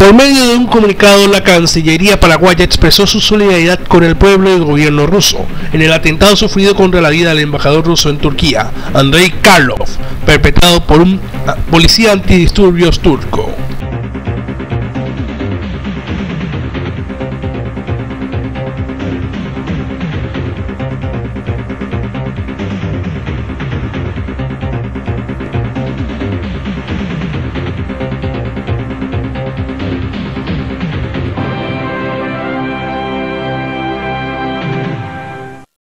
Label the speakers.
Speaker 1: Por medio de un comunicado, la Cancillería paraguaya expresó su solidaridad con el pueblo y el gobierno ruso en el atentado sufrido contra la vida del embajador ruso en Turquía, Andrei Karlov, perpetrado por un ah, policía antidisturbios turco.